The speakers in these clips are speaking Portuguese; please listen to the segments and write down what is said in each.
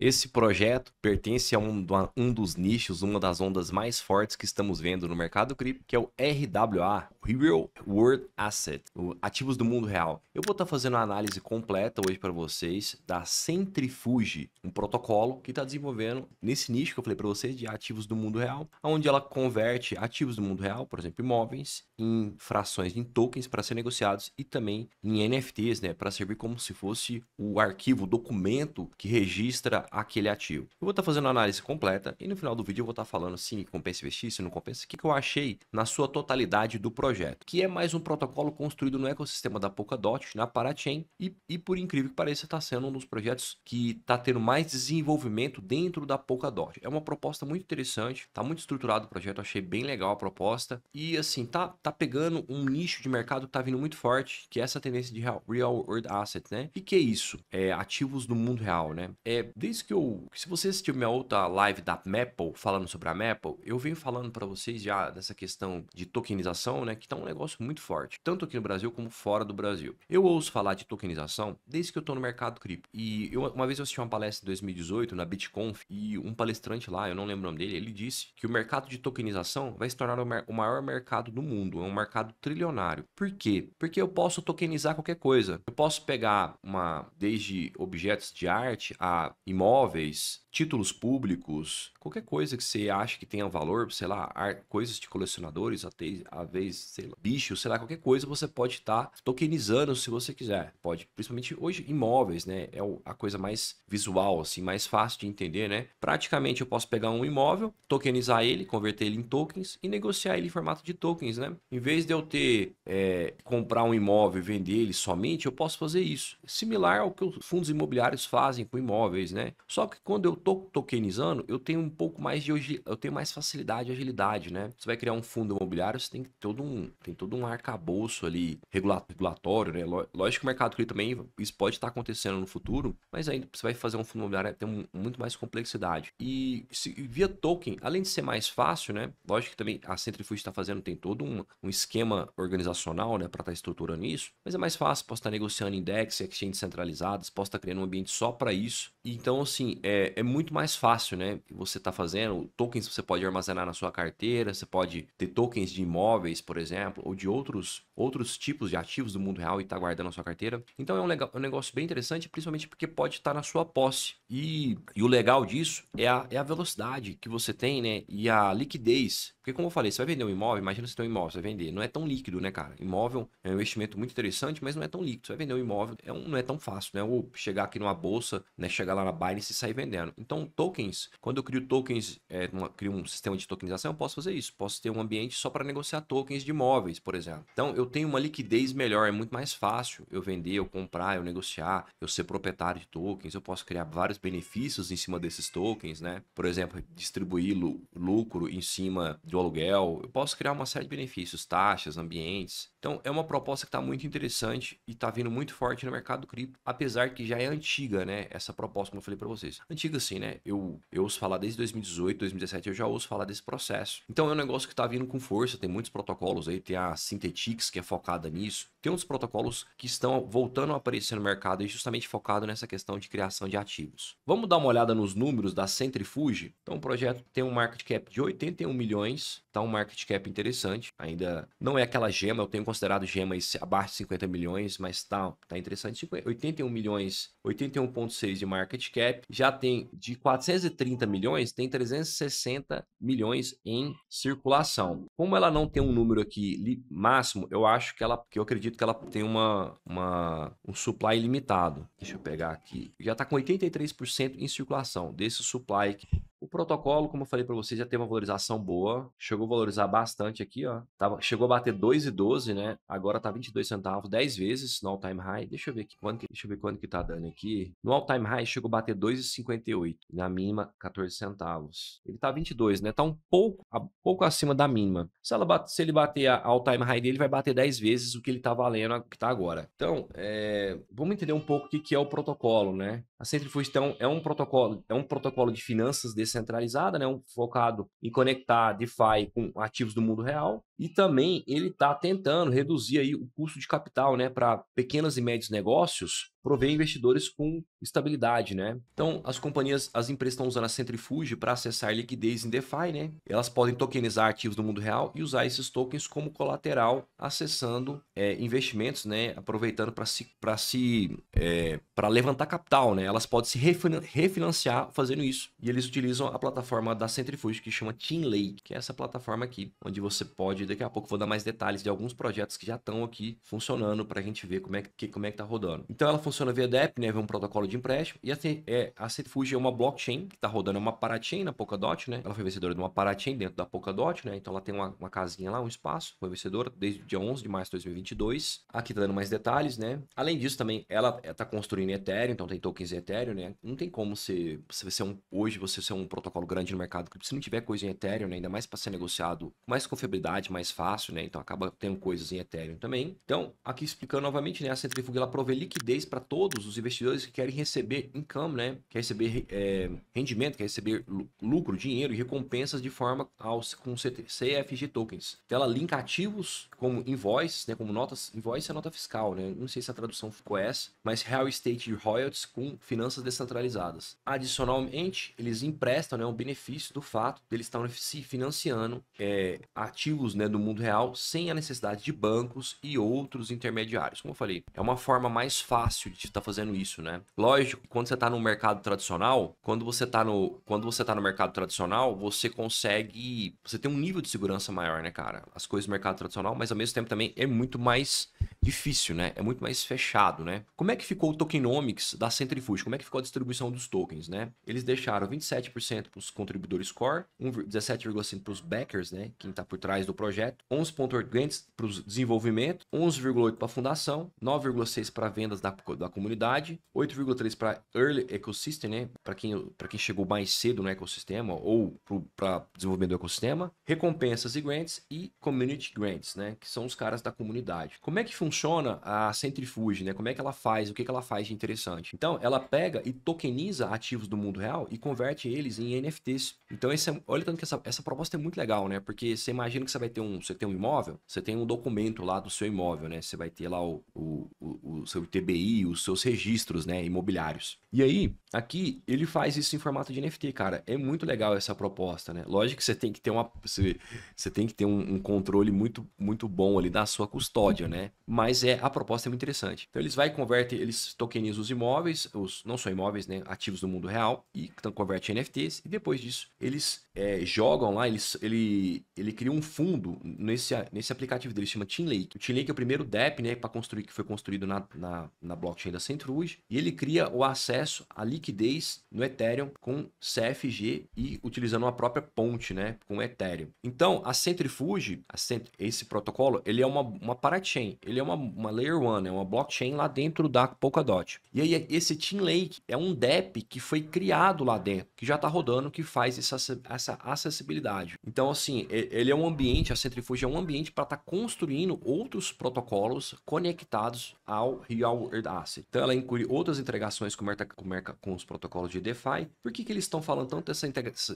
Esse projeto pertence a um, um, dos nichos, uma das ondas mais fortes que estamos vendo no mercado cripto, que é o RWA, Real World Asset, ativos do mundo real. Eu vou estar tá fazendo uma análise completa hoje para vocês da Centrifuge, um protocolo que está desenvolvendo nesse nicho que eu falei para vocês de ativos do mundo real, onde ela converte ativos do mundo real, por exemplo, imóveis, em frações, em tokens para ser negociados e também em NFTs, né, para servir como se fosse o arquivo, o documento que registra aquele ativo. Eu vou estar tá fazendo uma análise completa e no final do vídeo eu vou estar tá falando se compensa investir, se não compensa, o que, eu achei na sua totalidade do projeto, que é mais um protocolo construído no ecossistema da Polkadot, na Parachain, e, e por incrível que pareça está sendo um dos projetos que está tendo mais desenvolvimento dentro da Polkadot. É uma proposta muito interessante, está muito estruturado o projeto, achei bem legal a proposta e assim, tá, tá pegando um nicho de mercado que tá vindo muito forte, que é essa tendência de real, real world asset, né? E que é isso? É ativos no mundo real, né? É desde que eu. Se você assistiu minha outra live da Maple, falando sobre a Maple, eu venho falando para vocês já dessa questão de tokenização, né? Que tá um negócio muito forte, tanto aqui no Brasil como fora do Brasil. Eu ouço falar de tokenização desde que eu tô no mercado cripto. E eu, uma vez eu assisti uma palestra em 2018 na BitConf e um palestrante lá, eu não lembro o nome dele, ele disse que o mercado de tokenização vai se tornar o maior mercado do mundo, é um mercado trilionário. Por quê? Porque eu posso tokenizar qualquer coisa. Eu posso pegar uma desde objetos de arte a imóveis imóveis, títulos públicos, qualquer coisa que você acha que tenha valor, sei lá, coisas de colecionadores, até a vez, sei lá, bichos, sei lá, qualquer coisa você pode estar tá tokenizando se você quiser. Pode, principalmente hoje, imóveis, né? É a coisa mais visual, assim, mais fácil de entender, né? Praticamente eu posso pegar um imóvel, tokenizar ele, converter ele em tokens e negociar ele em formato de tokens, né? Em vez de eu ter, é, comprar um imóvel e vender ele somente, eu posso fazer isso. Similar ao que os fundos imobiliários fazem com imóveis, né? Só que quando eu tô tokenizando, eu tenho um pouco mais de eu tenho mais facilidade e agilidade, né? Você vai criar um fundo imobiliário, você tem todo um tem todo um arcabouço ali regulatório, né? Lógico que o mercado cripto também isso pode estar acontecendo no futuro, mas ainda você vai fazer um fundo imobiliário tem um, muito mais complexidade. E se, via token, além de ser mais fácil, né? Lógico que também a Centrifuge está fazendo tem todo um, um esquema organizacional, né, para estar tá estruturando isso, mas é mais fácil, posso estar tá negociando index, exchanges centralizadas, posso estar tá criando um ambiente só para isso. Então, assim, é, é muito mais fácil, né? Você tá fazendo, tokens você pode armazenar na sua carteira, você pode ter tokens de imóveis, por exemplo, ou de outros, outros tipos de ativos do mundo real e tá guardando na sua carteira. Então é um, legal, um negócio bem interessante, principalmente porque pode estar na sua posse. E, e o legal disso é a, é a velocidade que você tem, né? E a liquidez. Porque, como eu falei, você vai vender um imóvel, imagina você tem um imóvel, você vai vender. Não é tão líquido, né, cara? Imóvel é um investimento muito interessante, mas não é tão líquido. Você vai vender um imóvel, é um, não é tão fácil, né? Ou chegar aqui numa bolsa, né? Chegar lá na Binance e sair vendendo. Então, tokens, quando eu crio tokens, é, uma, crio um sistema de tokenização, eu posso fazer isso. Posso ter um ambiente só para negociar tokens de imóveis, por exemplo. Então, eu tenho uma liquidez melhor, é muito mais fácil eu vender, eu comprar, eu negociar, eu ser proprietário de tokens, eu posso criar vários benefícios em cima desses tokens, né? Por exemplo, distribuir lucro em cima do aluguel. Eu posso criar uma série de benefícios, taxas, ambientes. Então, é uma proposta que está muito interessante e está vindo muito forte no mercado cripto, apesar que já é antiga, né? Essa proposta, como eu falei para vocês. Antiga assim, né? Eu, eu ouço falar desde 2018, 2017, eu já ouço falar desse processo. Então, é um negócio que está vindo com força, tem muitos protocolos aí, tem a Synthetix, que é focada nisso. Tem outros protocolos que estão voltando a aparecer no mercado e justamente focado nessa questão de criação de ativos. Vamos dar uma olhada nos números da Centrifuge? Então, o projeto tem um market cap de 81 milhões, tá um market cap interessante. Ainda não é aquela gema, eu tenho considerado gemas abaixo de 50 milhões, mas tá, tá interessante. 81 milhões, 81,6 de market cap. Já tem de 430 milhões, tem 360 milhões em circulação. Como ela não tem um número aqui máximo, eu acho que ela, que eu acredito que ela tem uma, uma um supply limitado. Deixa eu pegar aqui. Já está com 83% em circulação desse supply. O protocolo, como eu falei para vocês, já teve uma valorização boa. Chegou a valorizar bastante aqui, ó. Tava, chegou a bater 2,12, né? Agora tá 22 centavos, 10 vezes no all-time high. Deixa eu ver aqui, quando que, deixa eu ver quando que tá dando aqui. No all-time high chegou a bater 2,58. Na mínima, 14 centavos. Ele tá 22, né? Tá um pouco, um pouco acima da mínima. Se, ela bate, se ele bater a all-time high dele, vai bater 10 vezes o que ele tá valendo, o que tá agora. Então, é, vamos entender um pouco o que, que é o protocolo, né? A Centrifuge então, é um protocolo, é um protocolo de finanças descentralizada, né, um focado em conectar DeFi com ativos do mundo real, e também ele está tentando reduzir aí o custo de capital, né, para pequenos e médios negócios prover investidores com estabilidade, né? Então, as companhias, as empresas estão usando a Centrifuge para acessar liquidez em DeFi, né? Elas podem tokenizar ativos do mundo real e usar esses tokens como colateral, acessando é, investimentos, né? Aproveitando para se, para se, é, para levantar capital, né? Elas podem se refinanciar fazendo isso. E eles utilizam a plataforma da Centrifuge que chama Lake, que é essa plataforma aqui, onde você pode, daqui a pouco vou dar mais detalhes de alguns projetos que já estão aqui funcionando para a gente ver como é que como é que tá rodando. Então ela funciona via DEP, né? Via um protocolo de empréstimo. E a, é, a Centrifuge é uma blockchain que está rodando é uma parachain na Polkadot, né? Ela foi vencedora de uma parachain dentro da Polkadot, né? Então ela tem uma, uma casinha lá, um espaço. Foi vencedora desde o dia 11 de março de 2022. Aqui tá dando mais detalhes, né? Além disso também, ela está construindo Ethereum, então tem tokens Ethereum, né? Não tem como você, você ser um, hoje você ser um protocolo grande no mercado, se não tiver coisa em Ethereum, né? ainda mais para ser negociado com mais confiabilidade, mais fácil, né? Então acaba tendo coisas em Ethereum também. Então, aqui explicando novamente, né? A Centrifuga ela provê liquidez para todos os investidores que querem receber income, né? Quer receber é, rendimento, quer receber lucro, dinheiro e recompensas de forma aos, com CFG tokens. Então ela linka ativos como invoice, né? Como notas, invoice é nota fiscal, né? Não sei se a tradução ficou essa, mas real estate royalties com finanças descentralizadas. Adicionalmente, eles emprestam, né? Um benefício do fato de eles estarem se financiando é, ativos, né? Do mundo real sem a necessidade de bancos e outros intermediários. Como eu falei, é uma forma mais fácil de estar tá fazendo isso, né? Lógico, quando você está no mercado tradicional, quando você está no, quando você tá no mercado tradicional, você consegue, você tem um nível de segurança maior, né, cara? As coisas do mercado tradicional, mas ao mesmo tempo também é muito mais difícil, né? É muito mais fechado, né? Como é que ficou o tokenomics da Centrifuge? Como é que ficou a distribuição dos tokens, né? Eles deixaram 27% para os contribuidores core, 17,5% para os backers, né? Quem está por trás do projeto, 11,8% para o desenvolvimento, 11,8% para a fundação, 9,6% para vendas da, da comunidade, 8,3% para early ecosystem, né? Para quem, quem chegou mais cedo no ecossistema ou para desenvolvimento do ecossistema, recompensas e grants e community grants, né? Que são os caras da comunidade. Como é que funciona a Centrifuge, né? Como é que ela faz? O que, que ela faz de interessante? Então, ela pega e tokeniza ativos do mundo real e converte eles em NFTs. Então, esse é, olha tanto que essa, essa proposta é muito legal, né? Porque você imagina que você vai ter um, você tem um imóvel, você tem um documento lá do seu imóvel, né? Você vai ter lá o, o, o, o seu ITBI, os seus registros, né? Imobiliários. E aí, aqui, ele faz isso em formato de NFT, cara. É muito legal essa proposta, né? Lógico que você tem que ter uma, você, você tem que ter um, um controle muito, muito bom ali da sua custódia, né? Mas é a proposta é muito interessante. Então eles vai converte, eles tokenizam os imóveis, os não só imóveis, né, ativos do mundo real e então converte em NFTs e depois disso eles é, jogam lá, eles, ele, ele cria um fundo nesse, nesse aplicativo dele, chama Team Lake. O Team Lake é o primeiro DEP, né, para construir que foi construído na, na, na blockchain da Centruge e ele cria o acesso à liquidez no Ethereum com CFG e utilizando a própria ponte, né, com Ethereum. Então a Centrifuge, a Cent esse protocolo, ele é uma, uma parachain, ele é uma, uma Layer 1, é uma blockchain lá dentro da Polkadot. E aí esse Team Lake é um DEP que foi criado lá dentro, que já está rodando, que faz essa, essa acessibilidade. Então assim, ele é um ambiente, a Centrifuge é um ambiente para estar tá construindo outros protocolos conectados ao Real World Asset. Então ela inclui outras integrações com, com, com os protocolos de DeFi. Por que, que eles estão falando tanto dessa,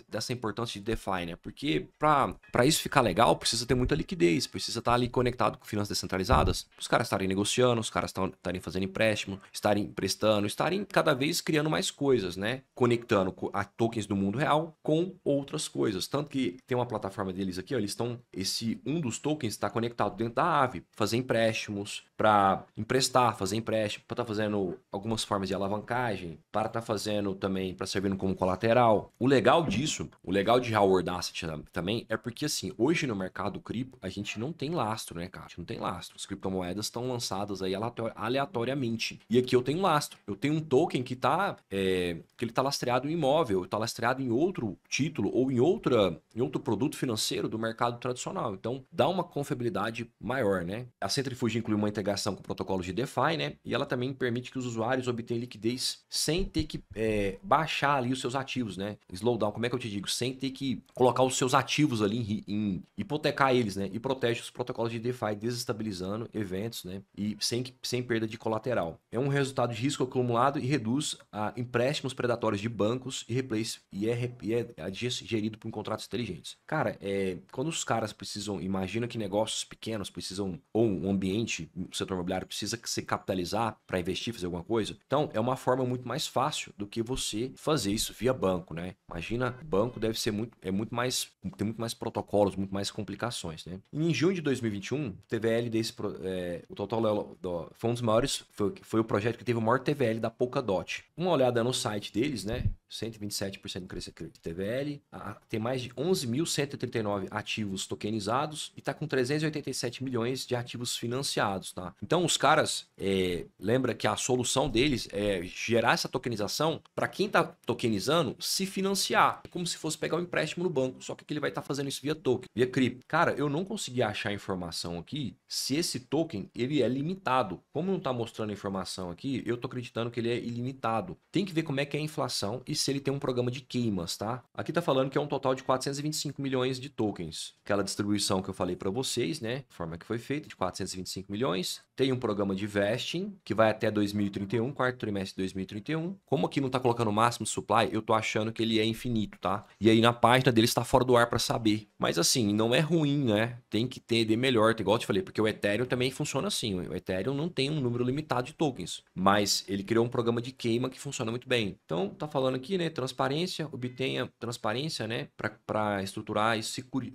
dessa importância de DeFi, né? Porque para isso ficar legal, precisa ter muita liquidez, precisa estar tá ali conectado com finanças descentralizadas, os caras estarem negociando, os caras estarem fazendo empréstimo, estarem emprestando, estarem cada vez criando mais coisas, né? Conectando a tokens do mundo real com outras coisas. Tanto que tem uma plataforma deles aqui, ó, eles estão. Esse um dos tokens está conectado dentro da Ave, fazer empréstimos, para emprestar, fazer empréstimo, para estar tá fazendo algumas formas de alavancagem, para estar tá fazendo também, para servindo como colateral. O legal disso, o legal de Howard Asset também é porque assim, hoje no mercado cripto a gente não tem lastro, né, cara? A gente não tem lastro. As criptomoedas estão lançadas aí aleatoriamente. E aqui eu tenho lastro. Eu tenho um token que tá, é, que ele tá lastreado em imóvel, está lastreado em outro título ou em outra, em outro produto financeiro do mercado tradicional. Então, dá uma confiabilidade maior, né? A Centrifuge inclui uma integração integração com protocolos de DeFi, né? E ela também permite que os usuários obtenham liquidez sem ter que é, baixar ali os seus ativos, né? Slowdown, como é que eu te digo? Sem ter que colocar os seus ativos ali em, em hipotecar eles, né? E protege os protocolos de DeFi, desestabilizando eventos, né? E sem, sem perda de colateral. É um resultado de risco acumulado e reduz a empréstimos predatórios de bancos e replace e é, e é gerido por contratos inteligentes. Cara, é, quando os caras precisam, imagina que negócios pequenos precisam ou um ambiente, setor imobiliário precisa se capitalizar para investir, fazer alguma coisa. Então, é uma forma muito mais fácil do que você fazer isso via banco, né? Imagina, banco deve ser muito, é muito mais, tem muito mais protocolos, muito mais complicações, né? em junho de 2021, TVL desse, é, o Total foi um dos maiores, foi, foi o projeto que teve o maior TVL da Polkadot. Uma olhada no site deles, né? 127% de crescimento de TVL, tem mais de 11.139 ativos tokenizados e está com 387 milhões de ativos financiados, tá? Então os caras, é, lembra que a solução deles é gerar essa tokenização para quem está tokenizando se financiar, é como se fosse pegar um empréstimo no banco, só que ele vai estar tá fazendo isso via token, via cripto. Cara, eu não consegui achar informação aqui se esse token ele é limitado. Como não está mostrando informação aqui, eu estou acreditando que ele é ilimitado. Tem que ver como é que é a inflação e se ele tem um programa de queimas, tá? Aqui tá falando que é um total de 425 milhões de tokens. Aquela distribuição que eu falei para vocês, né? A forma que foi feita, de 425 milhões. Cheers. Tem um programa de vesting, que vai até 2031, quarto trimestre de 2031. Como aqui não tá colocando o máximo de supply, eu tô achando que ele é infinito, tá? E aí na página dele está fora do ar para saber. Mas assim, não é ruim, né? Tem que ter de melhor, igual eu te falei, porque o Ethereum também funciona assim. O Ethereum não tem um número limitado de tokens, mas ele criou um programa de queima que funciona muito bem. Então, tá falando aqui, né? Transparência, obtenha transparência, né? Para estruturar e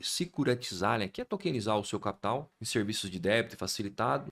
securitizar, né? Que é tokenizar o seu capital em serviços de débito facilitado.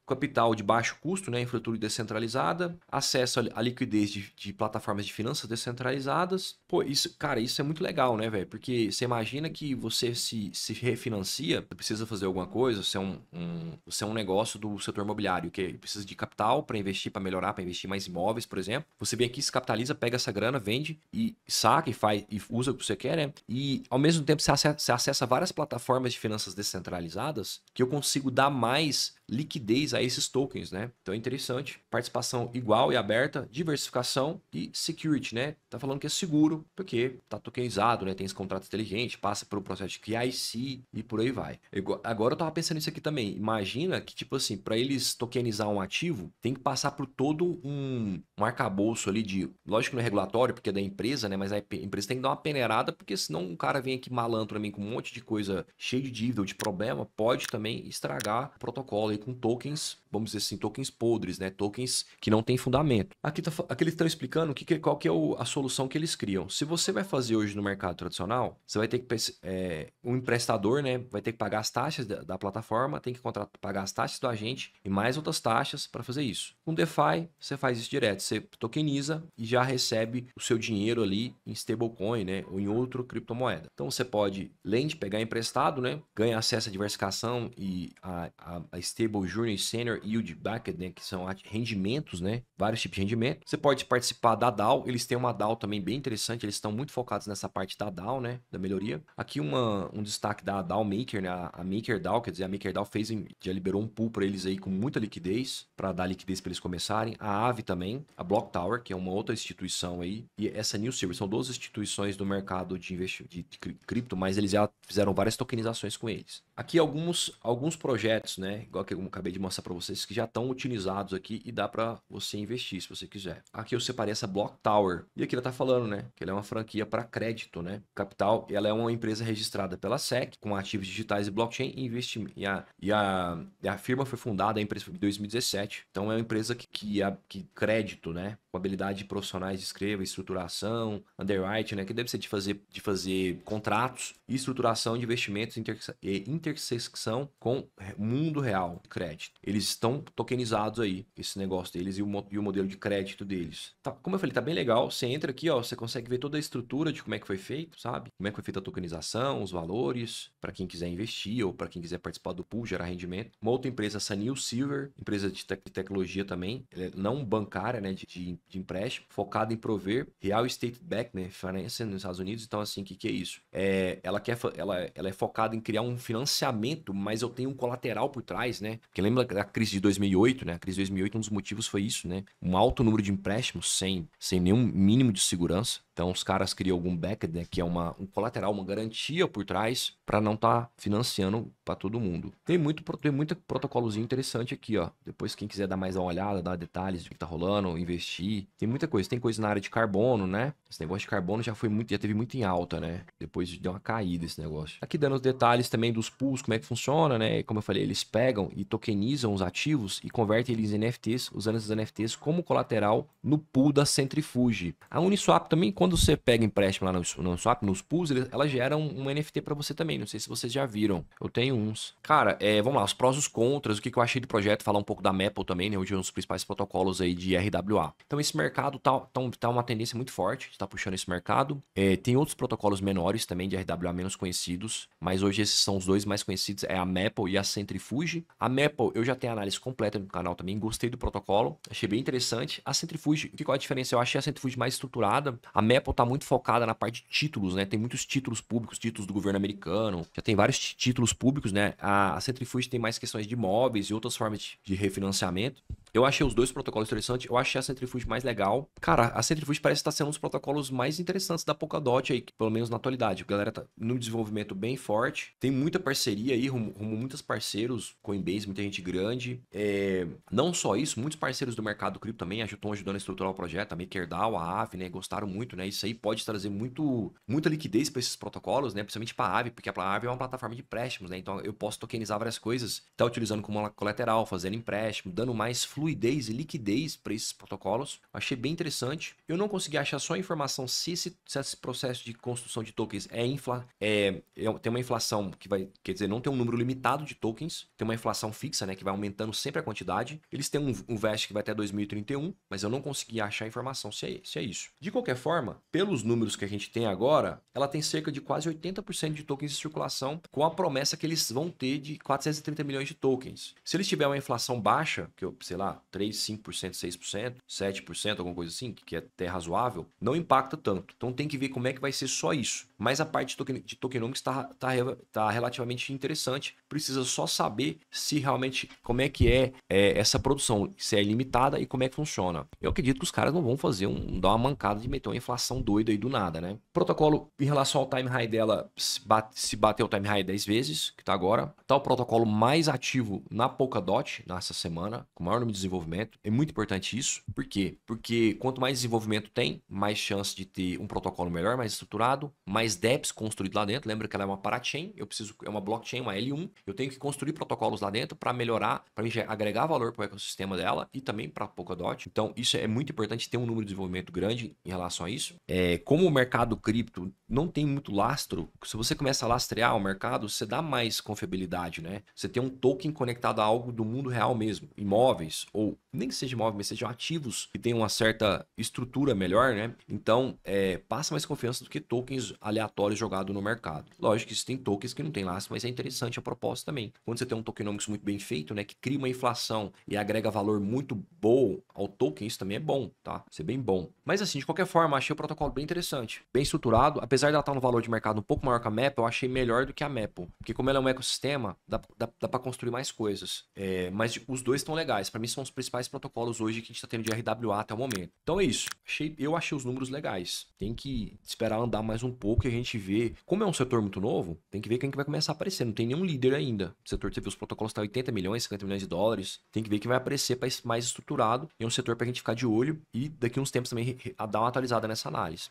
De baixo custo, né? Infraestrutura descentralizada. Acesso à liquidez de, de plataformas de finanças descentralizadas. Pô, isso, cara, isso é muito legal, né, velho? Porque você imagina que você se, se refinancia, precisa fazer alguma coisa, você é um, um, você é um negócio do setor imobiliário, que precisa de capital para investir, para melhorar, para investir mais imóveis, por exemplo. Você vem aqui, se capitaliza, pega essa grana, vende e saca e faz e usa o que você quer, né? E ao mesmo tempo você acessa, você acessa várias plataformas de finanças descentralizadas que eu consigo dar mais liquidez a esses tokens, né? Então é interessante. Participação igual e aberta, diversificação e security, né? Tá falando que é seguro, porque tá tokenizado, né? Tem esse contrato inteligente, passa pelo processo de KIC e por aí vai. Agora eu tava pensando nisso aqui também. Imagina que, tipo assim, para eles tokenizar um ativo, tem que passar por todo um, um arcabouço ali de. Lógico que não é regulatório, porque é da empresa, né? Mas a empresa tem que dar uma peneirada, porque senão um cara vem aqui malandro também com um monte de coisa cheio de dívida ou de problema, pode também estragar o protocolo com tokens, vamos dizer assim, tokens podres, né? Tokens que não têm fundamento. Aqui, tá, aqui eles estão explicando que, qual que é o, a solução que eles criam. Se você vai fazer hoje no mercado tradicional, você vai ter que é, um emprestador, né? Vai ter que pagar as taxas da, da plataforma, tem que contratar, pagar as taxas do agente e mais outras taxas para fazer isso. Com DeFi, você faz isso direto. Você tokeniza e já recebe o seu dinheiro ali em stablecoin, né? Ou em outro criptomoeda. Então você pode, além de pegar emprestado, né? Ganha acesso à diversificação e a, a, a Stable Journey Senior Yield Bucket, né? Que são rendimentos, né? Vários tipos de rendimento. Você pode participar da DAO. Eles têm uma DAO também bem interessante. Eles estão muito focados nessa parte da DAO, né? Da melhoria. Aqui uma, um destaque da DAO Maker, né? A, a MakerDAO, quer dizer, a MakerDAO fez, já liberou um pool para eles aí com muita liquidez, para dar liquidez para eles começarem. A Aave também, a Block Tower, que é uma outra instituição aí, e essa New Silver, são duas instituições do mercado de, investi de cripto, mas eles já fizeram várias tokenizações com eles. Aqui alguns, alguns projetos, né, igual que eu acabei de mostrar para vocês, que já estão utilizados aqui e dá para você investir se você quiser. Aqui eu separei essa Block Tower, e aqui ela tá falando, né, que ela é uma franquia para crédito, né, capital, ela é uma empresa registrada pela SEC, com ativos digitais e blockchain e investimento. E a, e a, a firma foi fundada, a empresa em 2017, então é uma empresa que, que, a, que crédito, né, habilidade de profissionais de escreva, estruturação, underwriting, né, que deve ser de fazer, de fazer contratos e estruturação de investimentos e intersecção com mundo real de crédito. Eles estão tokenizados aí, esse negócio deles e o, e o modelo de crédito deles. Tá, como eu falei, tá bem legal. Você entra aqui, ó, você consegue ver toda a estrutura de como é que foi feito, sabe? Como é que foi feita a tokenização, os valores, para quem quiser investir ou para quem quiser participar do pool, gerar rendimento. Uma outra empresa, essa New Silver, empresa de, te de tecnologia também, é não bancária, né, de, de, de empréstimo, focada em prover real estate back, né, finance nos Estados Unidos. Então, assim, o que, que é isso? É, ela quer, ela, ela é focada em criar um financiamento, mas eu tenho um colateral por trás, né? Porque lembra da crise de 2008, né? A crise de 2008, um dos motivos foi isso, né? Um alto número de empréstimos sem, sem nenhum mínimo de segurança. Então os caras criam algum back, né, que é uma, um colateral, uma garantia por trás para não estar tá financiando para todo mundo. Tem muito tem muito protocolozinho interessante aqui, ó. Depois quem quiser dar mais uma olhada, dar detalhes do que tá rolando, investir. Tem muita coisa. Tem coisa na área de carbono, né? Esse negócio de carbono já foi muito, já teve muito em alta, né? Depois deu uma caída esse negócio. Aqui dando os detalhes também dos pools, como é que funciona, né? Como eu falei, eles pegam e tokenizam os ativos e convertem eles em NFTs, usando esses NFTs como colateral no pool da Centrifuge. A Uniswap também, quando você pega empréstimo lá no Uniswap, nos pools, ela gera um, um NFT para você também. Não sei se vocês já viram. Eu tenho uns. Cara, é, vamos lá, os prós e os contras, o que, que eu achei do projeto, falar um pouco da Maple também, né? Hoje é um dos principais protocolos aí de RWA. Então, esse mercado tá, tá, tá uma tendência muito forte, está puxando esse mercado. É, tem outros protocolos menores também de RWA menos conhecidos, mas hoje esses são os dois mais conhecidos, é a Maple e a Centrifuge. A Maple, eu já tenho análise completa no canal também, gostei do protocolo, achei bem interessante. A Centrifuge, qual é a diferença? Eu achei a Centrifuge mais estruturada. A Maple tá muito focada na parte de títulos, né? Tem muitos títulos públicos, títulos do governo americano, já tem vários títulos públicos, né? A, Centrifuge tem mais questões de imóveis e outras formas de refinanciamento. Eu achei os dois protocolos interessantes. Eu achei a Centrifuge mais legal. Cara, a Centrifuge parece estar sendo um dos protocolos mais interessantes da Polkadot aí, pelo menos na atualidade. A galera tá no desenvolvimento bem forte. Tem muita parceria aí, rumo, rumo muitos parceiros, Coinbase, muita gente grande. É... Não só isso, muitos parceiros do mercado cripto também estão ajudando a estruturar o projeto. A MakerDAO, a Aave, né? Gostaram muito, né? Isso aí pode trazer muito, muita liquidez para esses protocolos, né? Principalmente para a Aave, porque a Aave é uma plataforma de empréstimos, né? Então eu posso tokenizar várias coisas, tá utilizando como colateral, fazendo empréstimo, dando mais fluidez e liquidez para esses protocolos. Achei bem interessante. Eu não consegui achar só informação se esse, se esse processo de construção de tokens é, infla, é, é, tem uma inflação que vai, quer dizer, não tem um número limitado de tokens, tem uma inflação fixa, né, que vai aumentando sempre a quantidade. Eles têm um, um vest que vai até 2031, mas eu não consegui achar informação se é, se é isso. De qualquer forma, pelos números que a gente tem agora, ela tem cerca de quase 80% de tokens em circulação, com a promessa que eles vão ter de 430 milhões de tokens. Se eles tiverem uma inflação baixa, que eu, sei lá, 3, 5%, 6%, 7%, alguma coisa assim, que é até razoável, não impacta tanto. Então tem que ver como é que vai ser só isso. Mas a parte de, token, de tokenomics está tá, tá relativamente interessante. Precisa só saber se realmente como é que é, é, essa produção, se é limitada e como é que funciona. Eu acredito que os caras não vão fazer um dar uma mancada de meter uma inflação doida aí do nada, né? Protocolo em relação ao time high dela se, bate, se bateu o time high 10 vezes, que tá agora. Tá o protocolo mais ativo na Polkadot nessa semana, com maior número de desenvolvimento. É muito importante isso. Por quê? Porque quanto mais desenvolvimento tem, mais chance de ter um protocolo melhor, mais estruturado, mais dApps construído lá dentro. Lembra que ela é uma parachain, eu preciso é uma blockchain, uma L1. Eu tenho que construir protocolos lá dentro para melhorar, para agregar valor para o ecossistema dela e também para a Polkadot. Então, isso é muito importante ter um número de desenvolvimento grande em relação a isso. É, como o mercado cripto não tem muito lastro, se você começa a lastrear o mercado, você dá mais confiabilidade, né? Você tem um token conectado a algo do mundo real mesmo, imóveis ou nem que seja imóvel, mas sejam ativos que tenham uma certa estrutura melhor, né? Então, é, passa mais confiança do que tokens aleatórios jogados no mercado. Lógico que existem tokens que não tem lastro, mas é interessante a proposta também. Quando você tem um tokenomics muito bem feito, né, que cria uma inflação e agrega valor muito bom ao token, isso também é bom, tá? Isso é bem bom. Mas assim, de qualquer forma, achei o protocolo bem interessante, bem estruturado, apesar de ela estar no valor de mercado um pouco maior que a Maple, eu achei melhor do que a Maple, porque como ela é um ecossistema, dá, dá, dá para construir mais coisas. É, mas os dois estão legais, para mim são os principais protocolos hoje que a gente está tendo de RWA até o momento. Então é isso. Achei, eu achei os números legais. Tem que esperar andar mais um pouco e a gente vê. Como é um setor muito novo, tem que ver quem que vai começar a aparecer. Não tem nenhum líder ainda. O setor, vê, os protocolos estão 80 milhões, 50 milhões de dólares. Tem que ver quem vai aparecer mais estruturado. É um setor para a gente ficar de olho e daqui uns tempos também dar uma atualizada nessa análise.